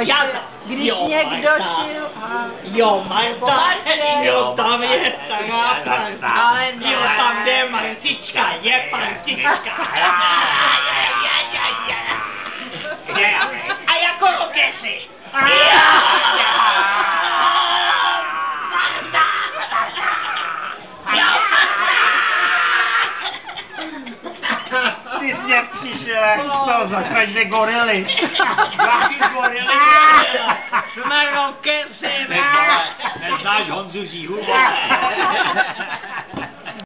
Já- když jo, někdo Marta. šil a... Jo, Marta, jo, tam je ta Ale Jo, tam je mantička, je pantička. A jako rokesy. Ty jsi jak přišel, jak to zachraňte gorily. Jaký gorily? don't get said that. That's not Yong Suji. Who was